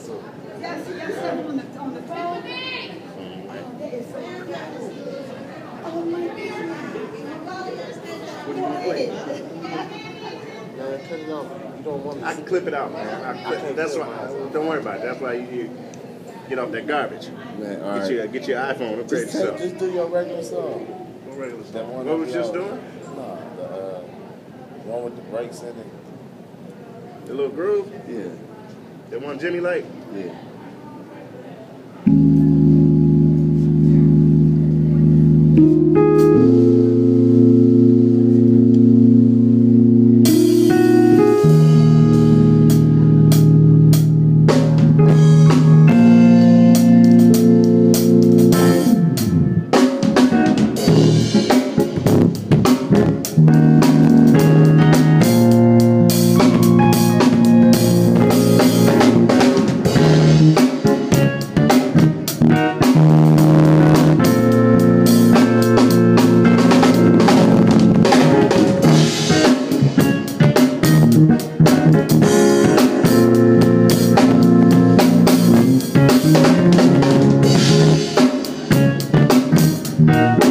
so. See, I on the, on the phone. Oh, my Man, cut it off. You don't want I can clip it out, man. I clip it. That's why. Don't worry about it. That's why you, you get off that garbage. Man, all Get right. your get your iPhone. Upgrade Just, yourself. just do your regular song. What regular That song? one What was just doing? Nah, the uh, one with the brakes in it. The little groove. Yeah, they want Jimmy Lake? Yeah.